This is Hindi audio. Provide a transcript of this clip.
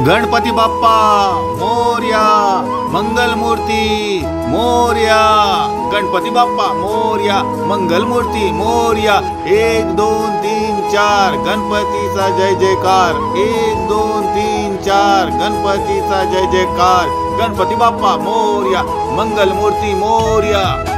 गणपति बाप्पा, मोरिया मंगल मूर्ति मोर्या, गणपति बाप्पा, मोरिया मंगल मूर्ति मोरिया। एक, दोन, तीन, चार, गणपतीचा जय जयकार। एक, दोन, तीन, चार, गणपतीचा जय जयकार। गणपति बाप्पा, मोरिया मंगल मूर्ति मोरिया।